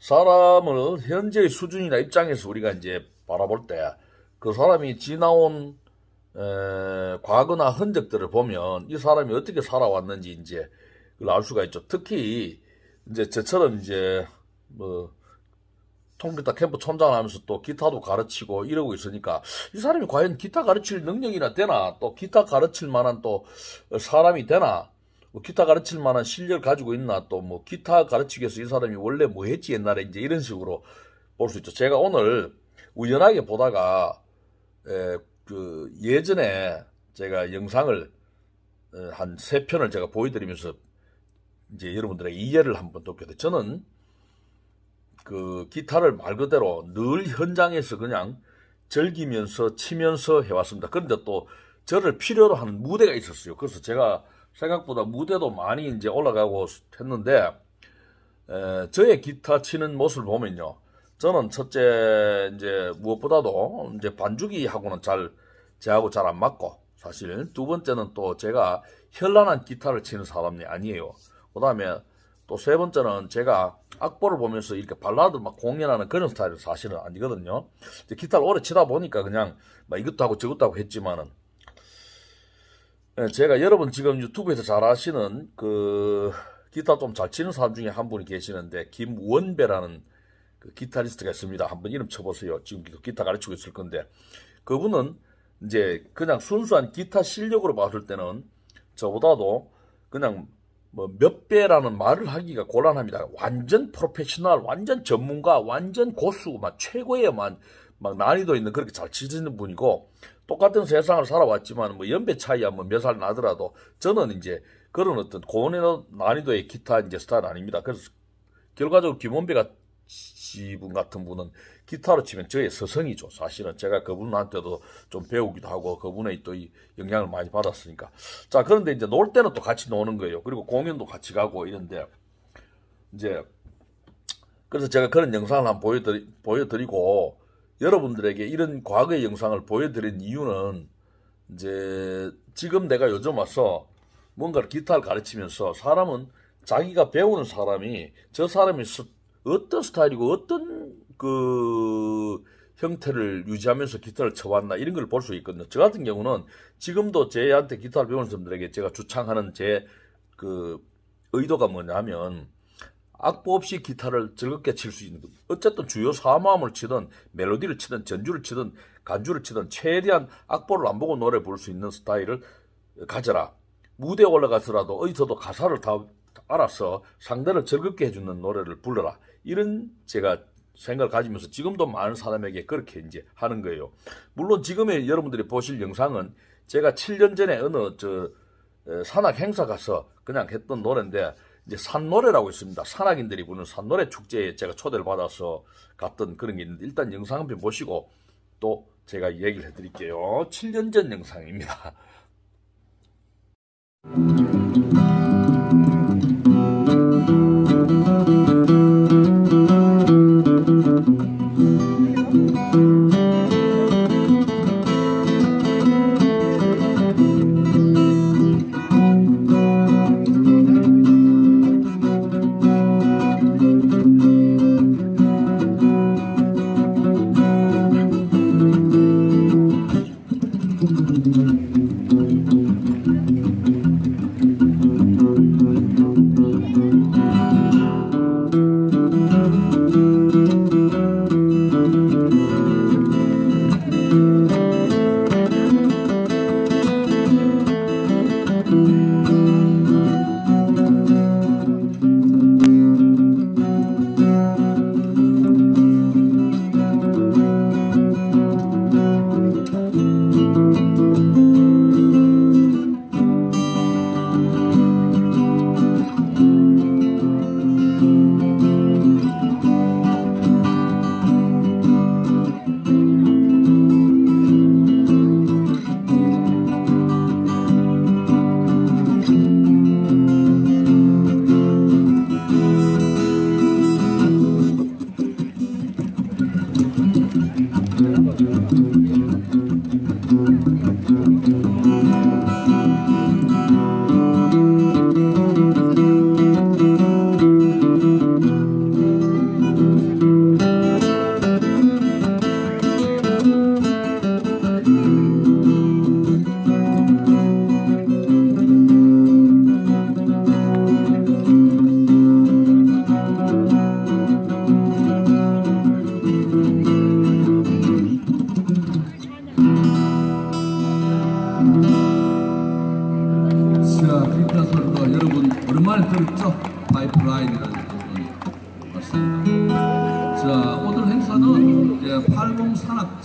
사람을 현재의 수준이나 입장에서 우리가 이제 바라볼 때 그 사람이 지나온 에, 과거나 흔적들을 보면 이 사람이 어떻게 살아왔는지 이제 그걸 알 수가 있죠. 특히 이제 저처럼 이제 뭐 통기타 캠프 촌장을 하면서 또 기타도 가르치고 이러고 있으니까 이 사람이 과연 기타 가르칠 능력이나 되나 또 기타 가르칠 만한 또 사람이 되나 뭐 기타 가르칠 만한 실력을 가지고 있나 또 뭐 기타 가르치기 위해서 이 사람이 원래 뭐 했지 옛날에 이제 이런 식으로 볼 수 있죠. 제가 오늘 우연하게 보다가 에, 그 예전에 제가 영상을 한 세 편을 제가 보여드리면서 이제 여러분들에게 이해를 한번 돕게 저는 그 기타를 말 그대로 늘 현장에서 그냥 즐기면서 치면서 해왔습니다. 그런데 또 저를 필요로 하는 무대가 있었어요. 그래서 제가 생각보다 무대도 많이 이제 올라가고 했는데 에, 저의 기타 치는 모습을 보면요. 저는 첫째 이제 무엇보다도 이제 반주기하고는 잘 제하고 잘 안 맞고 사실 두 번째는 또 제가 현란한 기타를 치는 사람이 아니에요. 그다음에 또 세 번째는 제가 악보를 보면서 이렇게 발라드 막 공연하는 그런 스타일은 사실은 아니거든요. 기타를 오래 치다 보니까 그냥 막 이것도 하고 저것도 하고 했지만은 예, 제가 여러분 지금 유튜브에서 잘 아시는 그 기타 좀 잘 치는 사람 중에 한 분이 계시는데 김원배라는 그 기타리스트가 있습니다. 한번 이름 쳐보세요. 지금 기타 가르치고 있을 건데 그분은 이제 그냥 순수한 기타 실력으로 봤을 때는 저보다도 그냥 뭐 몇 배라는 말을 하기가 곤란합니다. 완전 프로페셔널, 완전 전문가, 완전 고수, 막 최고의 막, 막 난이도 있는 그렇게 잘 치시는 분이고 똑같은 세상을 살아왔지만 뭐 연배 차이야 뭐 몇 살 나더라도 저는 이제 그런 어떤 고난의 난이도의 기타 이제 스타일 아닙니다. 그래서 결과적으로 김원배가 지분 같은 분은 기타로 치면 저의 서성이죠. 사실은 제가 그분한테도 좀 배우기도 하고 그분의 또 영향을 많이 받았으니까. 자, 그런데 이제 놀 때는 또 같이 노는 거예요. 그리고 공연도 같이 가고 이런데 이제 그래서 제가 그런 영상을 한번 보여드리, 보여드리고 여러분들에게 이런 과거의 영상을 보여드린 이유는 이제 지금 내가 요즘 와서 뭔가를 기타를 가르치면서 사람은 자기가 배우는 사람이 저 사람이 어떤 스타일이고 어떤 그 형태를 유지하면서 기타를 쳐왔나 이런 걸 볼 수 있거든요. 저 같은 경우는 지금도 제한테 기타를 배우는 사람들에게 제가 주창하는 제 그 의도가 뭐냐면 악보 없이 기타를 즐겁게 칠 수 있는 것. 어쨌든 주요 사마음을 치든 멜로디를 치든 전주를 치든 간주를 치든 최대한 악보를 안 보고 노래 부를 수 있는 스타일을 가져라. 무대에 올라가서라도 어디서도 가사를 다 알아서 상대를 즐겁게 해주는 노래를 불러라. 이런 제가 생각을 가지면서 지금도 많은 사람에게 그렇게 이제 하는 거예요. 물론 지금의 여러분들이 보실 영상은 제가 7년 전에 어느 저 산악 행사 가서 그냥 했던 노래인데 이제 산노래라고 있습니다. 산악인들이 부르는 산노래 축제에 제가 초대를 받아서 갔던 그런 게 있는데 일단 영상 한 편 보시고 또 제가 얘기를 해드릴게요. 7년 전 영상입니다.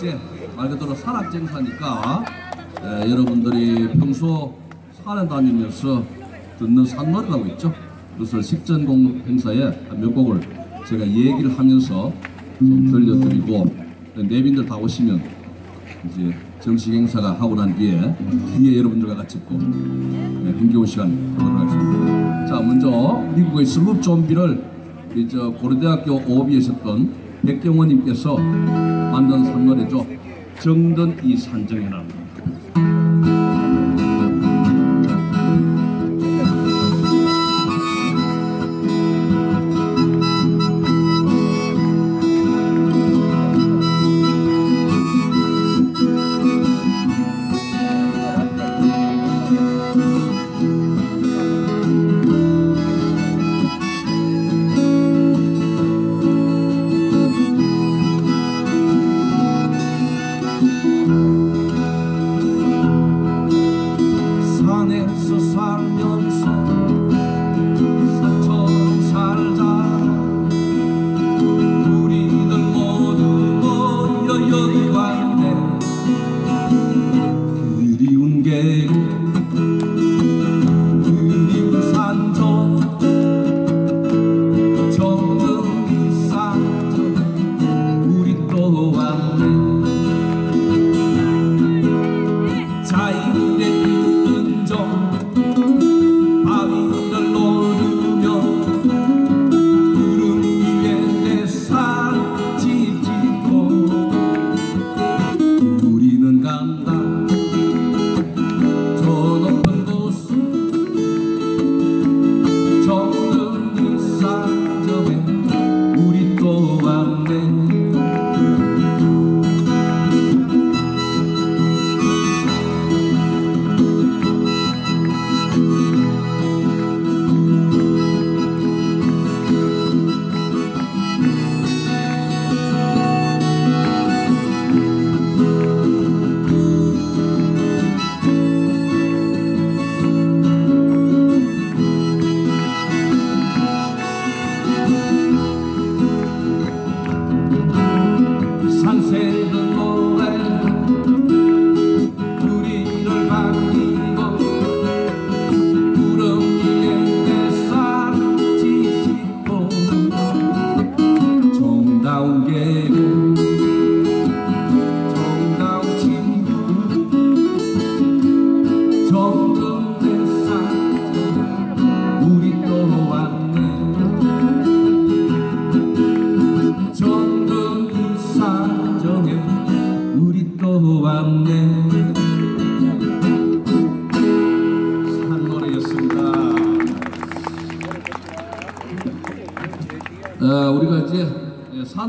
산악제, 말 그대로 산악제 행사니까 예, 여러분들이 평소 산에 다니면서 듣는 산노래라고 있죠. 그것을 식전 공 행사에 몇 곡을 제가 얘기를 하면서 좀 들려드리고 내빈들 다 오시면 이제 정식 행사가 하고 난 뒤에 뒤에 여러분들과 같이 또 네, 흥겨운 시간 하도록 하겠습니다. 자, 먼저 미국의 슬룹 좀비를 저 고려대학교 오비에 있었던 백경원님께서 만든 산노래죠. 정든 이 산정이라는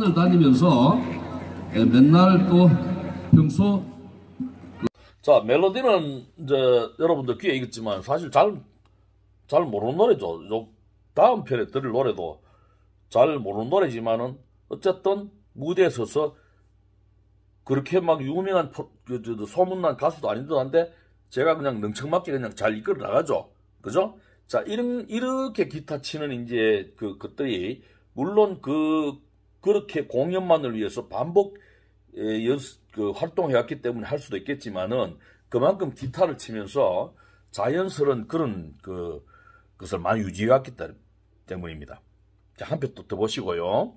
산을 다니면서 예, 맨날 또 평소 자, 멜로디는 이제 여러분들 귀에 익었지만 사실 잘, 잘 모르는 노래죠. 요 다음 편에 들을 노래도 잘 모르는 노래지만은 어쨌든 무대에 서서 그렇게 막 유명한 포- 그, 소문난 가수도 아니더한데 제가 그냥 능청맞게 그냥 잘 이끌어 나가죠. 그죠? 자, 이런, 이렇게 기타 치는 이제 그, 것들이 물론 그, 그렇게 공연만을 위해서 반복 그 활동해왔기 때문에 할 수도 있겠지만은 그만큼 기타를 치면서 자연스러운 그런 그 것을 많이 유지해왔기 때- 때문입니다. 자, 한편또 들어보시고요.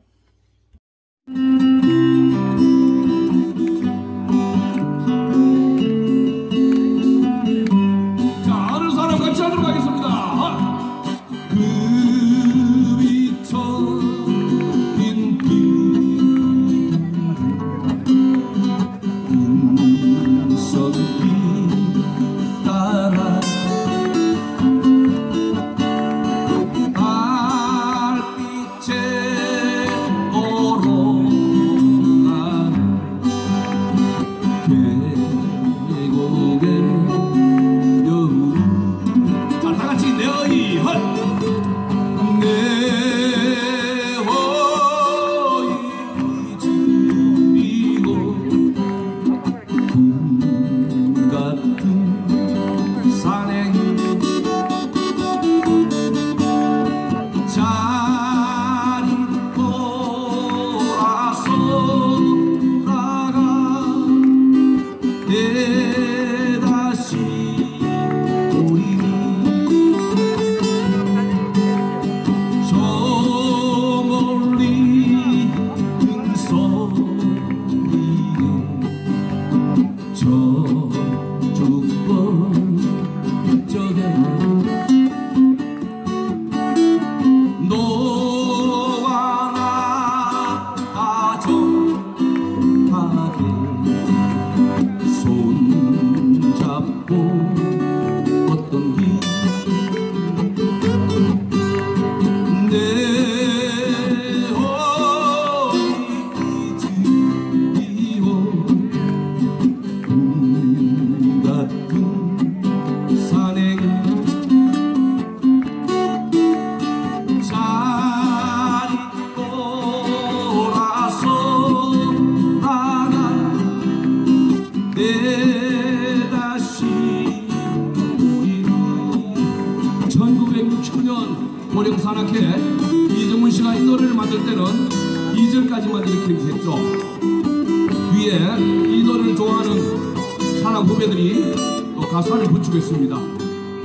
붙이겠습니다.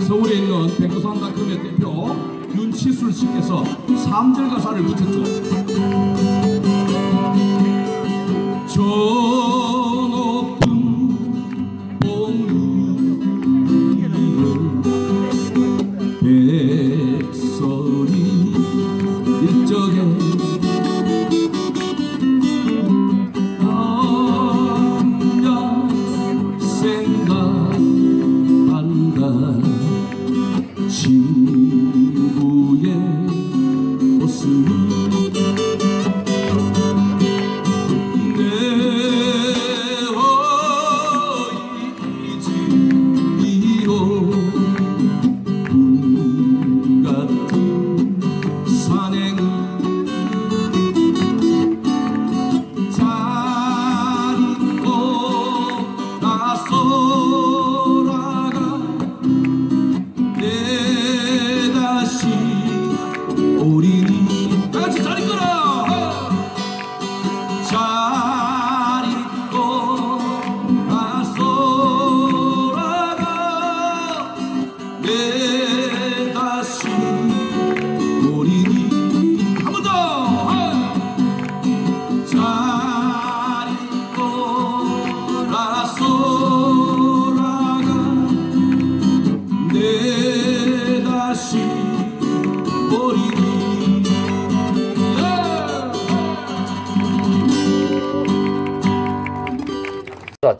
서울에 있는 백두산닷컴의 대표 윤치술 씨께서 3절 가사를 붙였죠.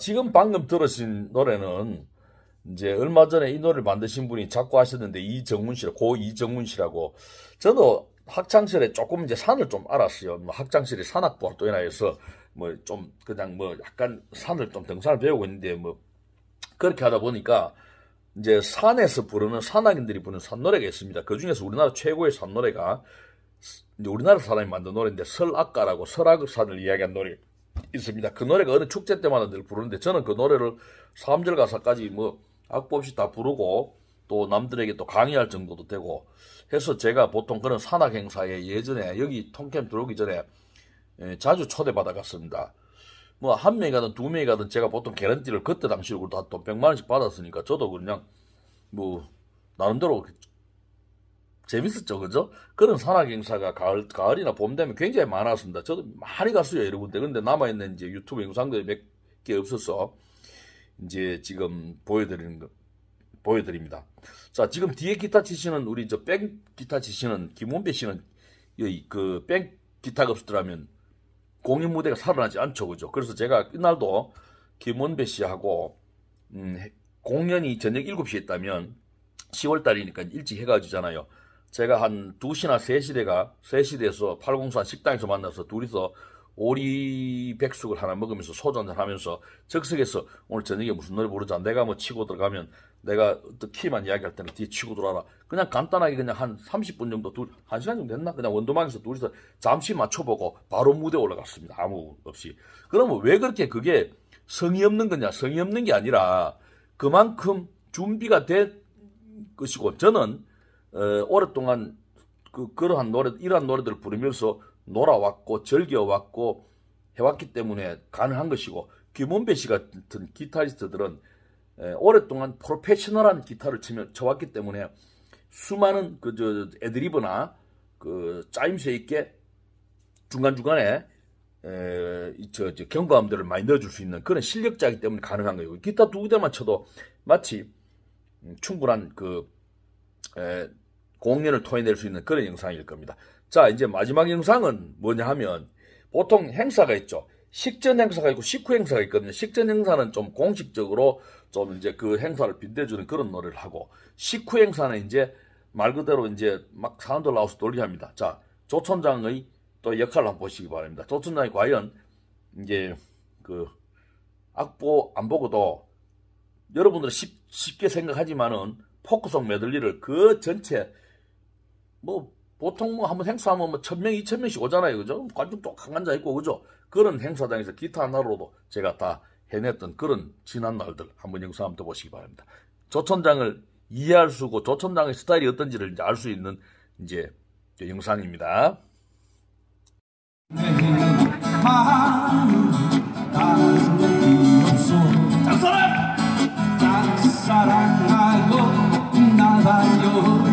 지금 방금 들으신 노래는 이제 얼마 전에 이 노래를 만드신 분이 작곡 하셨는데 이정문 씨, 고 이정문 씨라고 저도 학창시절에 조금 이제 산을 좀 알았어요. 뭐 학창시절에 또 인하여서 뭐 좀 그냥 뭐 약간 산을 좀 등산을 배우고 있는데 뭐 그렇게 하다 보니까 이제 산에서 부르는 산악인들이 부르는 산노래가 있습니다. 그 중에서 우리나라 최고의 산노래가 우리나라 사람이 만든 노래인데 설악가라고 설악산을 이야기한 노래 있습니다. 그 노래가 어느 축제 때마다 늘 부르는데 저는 그 노래를 3절 가사까지 뭐 악보 없이 다 부르고 또 남들에게 또 강의할 정도도 되고 해서 제가 보통 그런 산악 행사에 예전에 여기 통캠 들어오기 전에 예, 자주 초대받아 갔습니다. 뭐 한 명이 가든 두 명이 가든 제가 보통 개런티를 그때 당시로 다돈 100만 원씩 받았으니까 저도 그냥 뭐 나름대로 재밌었죠, 그죠? 그런 산악 행사가 가을, 가을이나 봄 되면 굉장히 많았습니다. 저도 많이 갔어요, 여러 군데. 근데 남아있는 이제 유튜브 영상들이 몇 개 없어서 이제 지금 보여드리는 거, 보여드립니다. 자, 지금 뒤에 기타 치시는 우리 저백 기타 치시는 김원배 씨는 이그백 기타가 없더라면 공연 무대가 살아나지 않죠, 그죠? 그래서 제가 이날도 김원배 씨하고 음, 공연이 저녁 7시에 있다면 10월 달이니까 일찍 해가 지잖아요. 제가 한 2시나 3시대가 3시대에서 804 식당에서 만나서 둘이서 오리 백숙을 하나 먹으면서 한잔 하면서 적석에서 오늘 저녁에 무슨 노래 부르자 내가 뭐 치고 들어가면 내가 어떤 키만 이야기할 때는 뒤에 치고 들어와라 그냥 간단하게 그냥 한 30분 정도 둘, 한 시간 정도 됐나? 그냥 원도망에서 둘이서 잠시 맞춰보고 바로 무대 올라갔습니다. 아무 없이. 그러면 왜 그렇게 그게 성의 없는 거냐? 성의 없는 게 아니라 그만큼 준비가 된 것이고 저는 어, 오랫동안 그 그러한 노래 이러한 노래들을 부르면서 놀아왔고 즐겨왔고 해왔기 때문에 가능한 것이고 김원배 씨 같은 기타리스트들은 에, 오랫동안 프로페셔널한 기타를 치며 쳐왔기 때문에 수많은 그저 애드리브나 그 짜임새 있게 중간 중간에 저, 저 경고음들을 많이 넣어줄 수 있는 그런 실력자이기 때문에 가능한 거예요. 기타 두 대만 쳐도 마치 음, 충분한 그 에, 공연을 토해낼 수 있는 그런 영상일 겁니다. 자, 이제 마지막 영상은 뭐냐 하면 보통 행사가 있죠. 식전 행사가 있고 식후 행사가 있거든요. 식전 행사는 좀 공식적으로 좀 이제 그 행사를 빛내주는 그런 노래를 하고 식후 행사는 이제 말 그대로 이제 막 사람들 나와서 돌게 합니다. 자, 조천장의 또 역할을 한번 보시기 바랍니다. 조천장이 과연 이제 그 악보 안 보고도 여러분들은 쉽, 쉽게 생각하지만은 포크송 메들리를 그 전체 뭐 보통 뭐 한번 행사하면 뭐 천명 이천 명씩 오잖아요, 그죠? 관중 똑한 앉아 있고 그죠? 그런 행사장에서 기타 하나로도 제가 다 해냈던 그런 지난 날들 한번 영상 한번 보시기 바랍니다. 조천장을 이해할 수 있고 조천장의 스타일이 어떤지를 이제 알 수 있는 이제 영상입니다. 짝사랑 짝사랑하고 나가요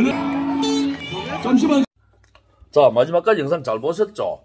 어느 잠시만 자, 마지막까지 영상 잘 보셨죠?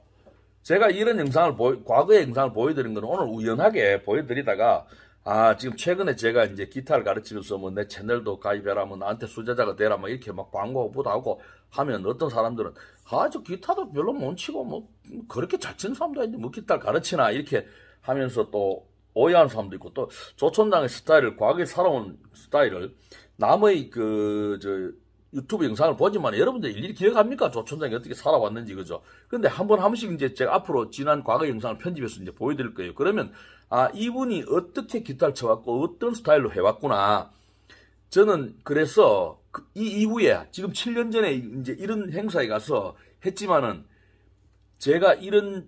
제가 이런 영상을 보, 과거의 영상을 보여드린 거는 오늘 우연하게 보여드리다가, 아, 지금 최근에 제가 이제 기타를 가르치면서 뭐 내 채널도 가입해라, 뭐 나한테 수제자가 되라, 뭐 이렇게 막 광고 보도하고 하면 어떤 사람들은, 아, 저 기타도 별로 못 치고, 뭐, 그렇게 잘 치는 사람도 아닌데, 뭐 기타를 가르치나, 이렇게 하면서 또 오해하는 사람도 있고, 또 조촌장의 스타일을, 과거에 살아온 스타일을 남의 그, 저, 유튜브 영상을 보지만 여러분들 일일이 기억합니까? 조촌장이 어떻게 살아왔는지, 그죠? 근데 한 번 한 번씩 이제 제가 앞으로 지난 과거 영상을 편집해서 이제 보여드릴 거예요. 그러면, 아, 이분이 어떻게 기타를 쳐왔고, 어떤 스타일로 해왔구나. 저는 그래서 그- 이 이후에 지금 7년 전에 이제 이런 행사에 가서 했지만은 제가 이런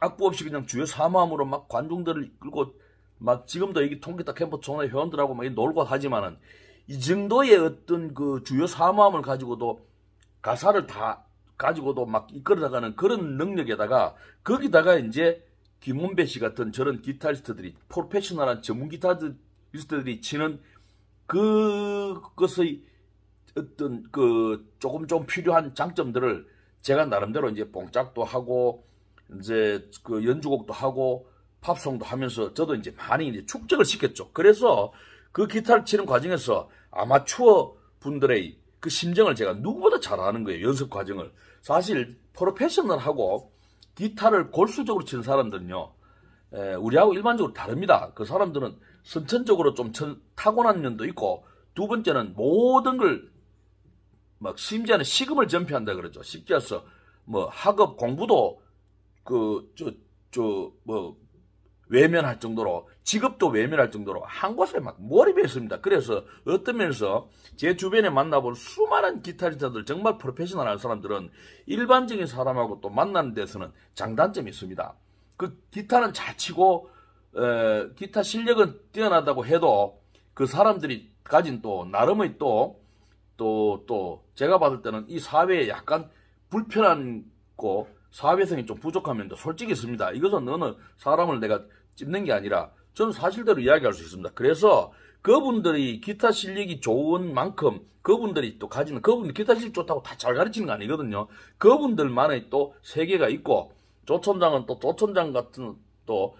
악보 없이 그냥 주요 사마음으로 막 관중들을 이끌고 막 지금도 여기 통기타 캠프 총회 회원들하고 막 놀고 하지만은 이 정도의 어떤 그 주요 사마음을 가지고도 가사를 다 가지고도 막 이끌어 나가는 그런 능력에다가 거기다가 이제 김문배 씨 같은 저런 기타리스트들이 프로페셔널한 전문 기타리스트들이 치는 그것의 어떤 그 조금 좀 필요한 장점들을 제가 나름대로 이제 봉짝도 하고 이제 그 연주곡도 하고 팝송도 하면서 저도 이제 많이 이제 축적을 시켰죠. 그래서 그 기타를 치는 과정에서 아마추어 분들의 그 심정을 제가 누구보다 잘 아는 거예요. 연습 과정을. 사실 프로페셔널하고 기타를 골수적으로 치는 사람들은요. 에, 우리하고 일반적으로 다릅니다. 그 사람들은 선천적으로 좀 천- 타고난 면도 있고 두 번째는 모든 걸 막 심지어는 시금을 전폐한다 그러죠. 쉽게 해서 뭐 학업 공부도 그 저 저 뭐 외면할 정도로 직업도 외면할 정도로 한 곳에 막 몰입했습니다. 그래서 어떤 면에서 제 주변에 만나본 수많은 기타리스트들 정말 프로페셔널한 사람들은 일반적인 사람하고 또 만나는 데서는 장단점이 있습니다. 그 기타는 잘 치고 에, 기타 실력은 뛰어나다고 해도 그 사람들이 가진 또 나름의 또 또, 또, 제가 봤을 때는 이 사회에 약간 불편한 거, 사회성이 좀 부족한 면도 솔직히 있습니다. 이것은 어느 사람을 내가 찝는 게 아니라 저는 사실대로 이야기할 수 있습니다. 그래서 그분들이 기타 실력이 좋은 만큼 그분들이 또 가지는 그분들 기타 실력 좋다고 다 잘 가르치는 거 아니거든요. 그분들만의 또 세계가 있고 조천장은 또 조천장 같은 또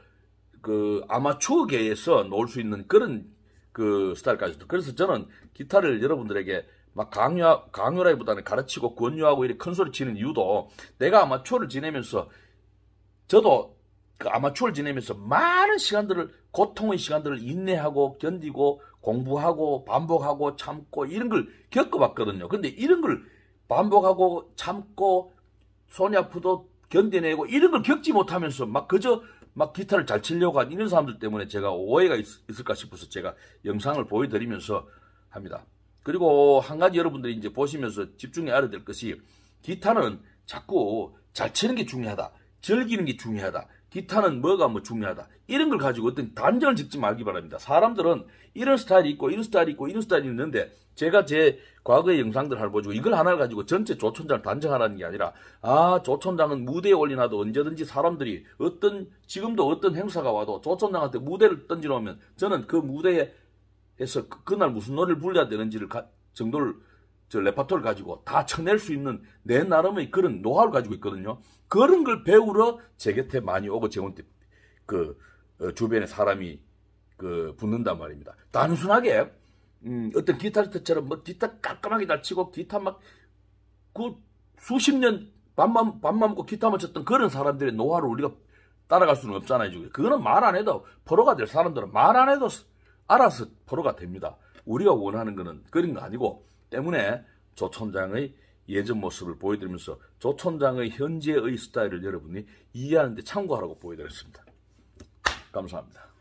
그 아마추어계에서 놀 수 있는 그런 그 스타일까지도. 그래서 저는 기타를 여러분들에게 막 강요, 강요라기보다는 가르치고 권유하고 이렇게 큰 소리 치는 이유도 내가 아마추어를 지내면서 저도 그 아마추어를 지내면서 많은 시간들을 고통의 시간들을 인내하고 견디고 공부하고 반복하고 참고 이런 걸 겪어봤거든요. 근데 이런 걸 반복하고 참고 손이 아프도 견뎌내고 이런 걸 겪지 못하면서 막 그저 막 기타를 잘 치려고 한 이런 사람들 때문에 제가 오해가 있, 을까 싶어서 제가 영상을 보여드리면서 합니다. 그리고 한 가지 여러분들이 이제 보시면서 집중해 알아야 될 것이 기타는 자꾸 잘 치는 게 중요하다. 즐기는 게 중요하다. 기타는 뭐가 뭐 중요하다. 이런 걸 가지고 어떤 단정을 짓지 말기 바랍니다. 사람들은 이런 스타일이 있고 이런 스타일이 있고 이런 스타일이 있는데 제가 제 과거의 영상들 하나 보여주고 이걸 하나를 가지고 전체 조천장을 단정하라는 게 아니라 아 조천장은 무대에 올려놔도 언제든지 사람들이 어떤 지금도 어떤 행사가 와도 조천장한테 무대를 던지놓으면 저는 그 무대에서 그- 그날 무슨 노래를 불러야 되는지를 가- 정도를 저 레파토를 가지고 다 쳐낼 수 있는 내 나름의 그런 노하우를 가지고 있거든요. 그런 걸 배우러 제 곁에 많이 오고 제온 그 어, 주변에 사람이 그 붙는단 말입니다. 단순하게 음, 어떤 기타리스트처럼 뭐 기타 깔끔하게 잘 치고 기타 막 그 수십 년 밥만 밥만 먹고 기타만 쳤던 그런 사람들의 노하우를 우리가 따라갈 수는 없잖아요. 지금. 그거는 말 안 해도 프로가 될 사람들은 말 안 해도 알아서 프로가 됩니다. 우리가 원하는 거는 그런 거 아니고 때문에 조천장의 예전 모습을 보여드리면서 조천장의 현재의 스타일을 여러분이 이해하는데 참고하라고 보여드렸습니다. 감사합니다.